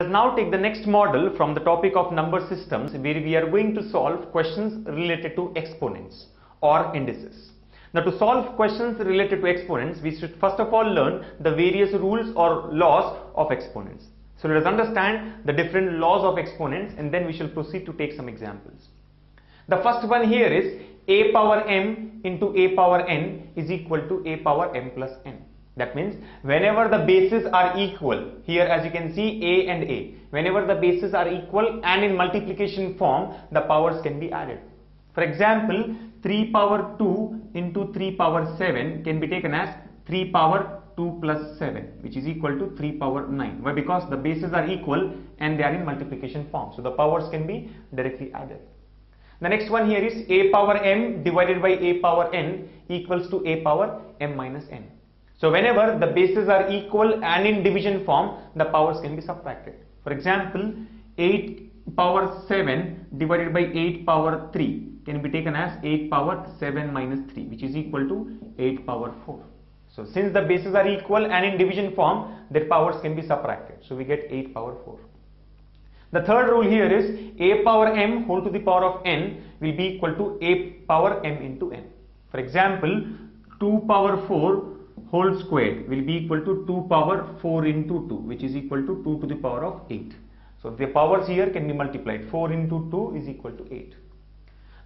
Let's now take the next model from the topic of number systems where we are going to solve questions related to exponents or indices. Now to solve questions related to exponents, we should first of all learn the various rules or laws of exponents. So let us understand the different laws of exponents and then we shall proceed to take some examples. The first one here is a power m into a power n is equal to a power m plus n. That means whenever the bases are equal, here as you can see a and a, whenever the bases are equal and in multiplication form, the powers can be added. For example, 3 power 2 into 3 power 7 can be taken as 3 power 2 plus 7 which is equal to 3 power 9. Why? Because the bases are equal and they are in multiplication form. So the powers can be directly added. The next one here is a power m divided by a power n equals to a power m minus n. So whenever the bases are equal and in division form, the powers can be subtracted. For example, 8 power 7 divided by 8 power 3 can be taken as 8 power 7 minus 3 which is equal to 8 power 4. So since the bases are equal and in division form, their powers can be subtracted. So we get 8 power 4. The third rule here is a power m whole to the power of n will be equal to a power m into n. For example, 2 power 4 whole squared will be equal to 2 power 4 into 2 which is equal to 2 to the power of 8. So the powers here can be multiplied 4 into 2 is equal to 8.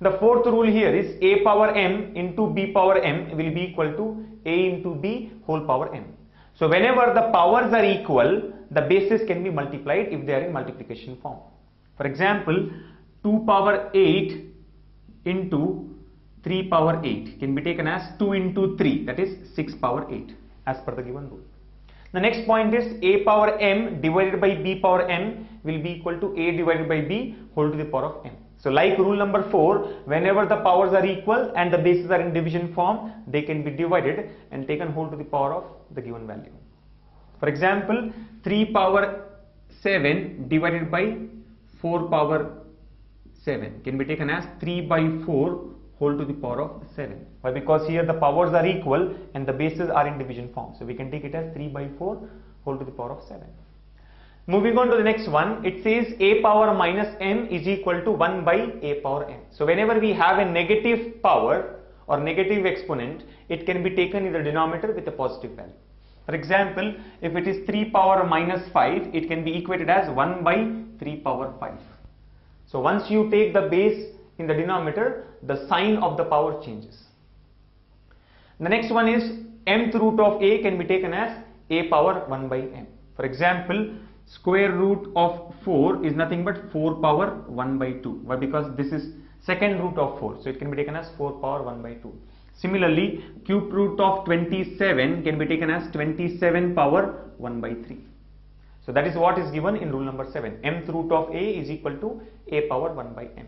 The fourth rule here is a power m into b power m will be equal to a into b whole power m. So whenever the powers are equal the bases can be multiplied if they are in multiplication form. For example 2 power 8 into 3 power 8 can be taken as 2 into 3 that is 6 power 8 as per the given rule. The next point is a power m divided by b power m will be equal to a divided by b whole to the power of m. So like rule number 4 whenever the powers are equal and the bases are in division form they can be divided and taken whole to the power of the given value. For example 3 power 7 divided by 4 power 7 can be taken as 3 by 4 whole to the power of 7. Why? Because here the powers are equal and the bases are in division form. So we can take it as 3 by 4 whole to the power of 7. Moving on to the next one, it says a power minus m is equal to 1 by a power m. So whenever we have a negative power or negative exponent, it can be taken in the denominator with a positive value. For example, if it is 3 power minus 5, it can be equated as 1 by 3 power 5. So once you take the base in the denominator, the sign of the power changes. The next one is mth root of a can be taken as a power 1 by m. For example, square root of 4 is nothing but 4 power 1 by 2. Why? Because this is second root of 4. So it can be taken as 4 power 1 by 2. Similarly, cube root of 27 can be taken as 27 power 1 by 3. So that is what is given in rule number 7. mth root of a is equal to a power 1 by m.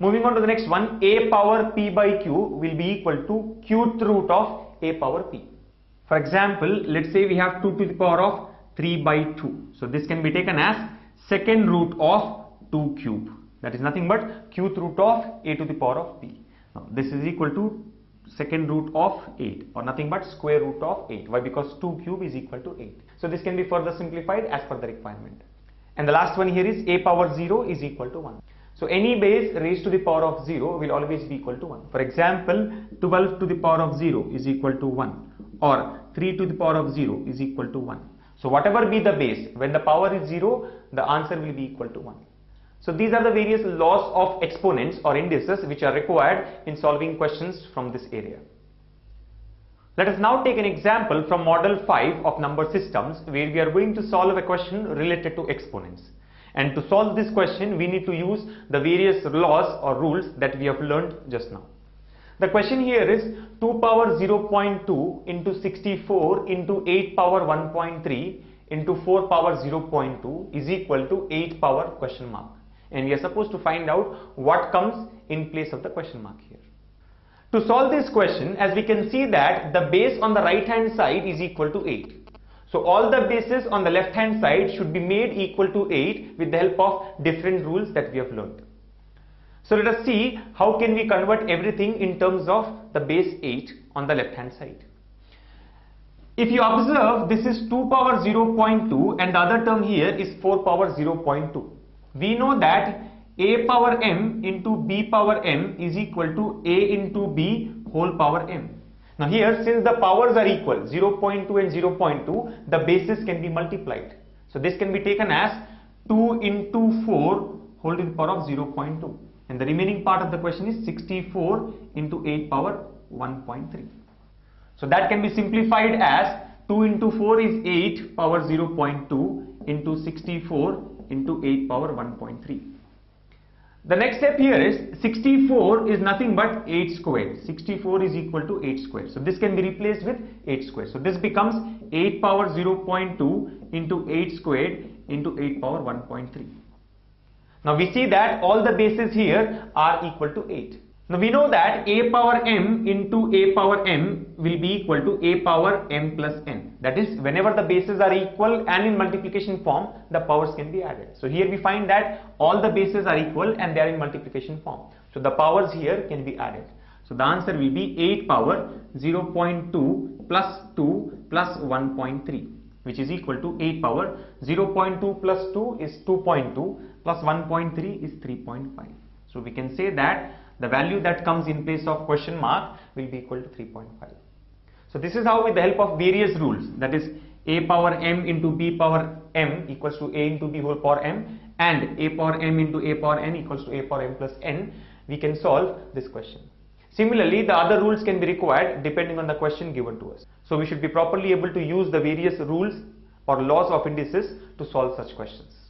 Moving on to the next one, a power p by q will be equal to qth root of a power p. For example, let's say we have 2 to the power of 3 by 2. So this can be taken as second root of 2 cube. That is nothing but qth root of a to the power of p. Now this is equal to second root of 8 or nothing but square root of 8. Why? Because 2 cube is equal to 8. So this can be further simplified as per the requirement. And the last one here is a power 0 is equal to 1. So any base raised to the power of 0 will always be equal to 1. For example, 12 to the power of 0 is equal to 1 or 3 to the power of 0 is equal to 1. So whatever be the base, when the power is 0, the answer will be equal to 1. So these are the various laws of exponents or indices which are required in solving questions from this area. Let us now take an example from model 5 of number systems where we are going to solve a question related to exponents. And to solve this question, we need to use the various laws or rules that we have learned just now. The question here is 2 power 0.2 into 64 into 8 power 1.3 into 4 power 0.2 is equal to 8 power question mark. And we are supposed to find out what comes in place of the question mark here. To solve this question, as we can see that the base on the right hand side is equal to 8. So all the bases on the left hand side should be made equal to 8 with the help of different rules that we have learned. So let us see how can we convert everything in terms of the base 8 on the left hand side. If you observe, this is 2 power 0.2 and the other term here is 4 power 0.2. We know that a power m into b power m is equal to a into b whole power m. Now here, since the powers are equal, 0.2 and 0.2, the bases can be multiplied. So this can be taken as 2 into 4 whole to the power of 0.2. And the remaining part of the question is 64 into 8 power 1.3. So that can be simplified as 2 into 4 is 8 power 0.2 into 64 into 8 power 1.3. The next step here is 64 is nothing but 8 squared. 64 is equal to 8 squared. So this can be replaced with 8 squared. So this becomes 8 power 0.2 into 8 squared into 8 power 1.3. Now we see that all the bases here are equal to 8. Now we know that a power m into a power m will be equal to a power m plus n. That is whenever the bases are equal and in multiplication form the powers can be added. So here we find that all the bases are equal and they are in multiplication form. So the powers here can be added. So the answer will be 8 power 0.2 plus 2 plus 1.3 which is equal to 8 power 0.2 plus 2 is 2.2 plus 1.3 is 3.5. So we can say that the value that comes in place of question mark will be equal to 3.5. So this is how with the help of various rules that is a power m into b power m equals to a into b whole power m and a power m into a power n equals to a power m plus n we can solve this question. Similarly, the other rules can be required depending on the question given to us. So we should be properly able to use the various rules or laws of indices to solve such questions.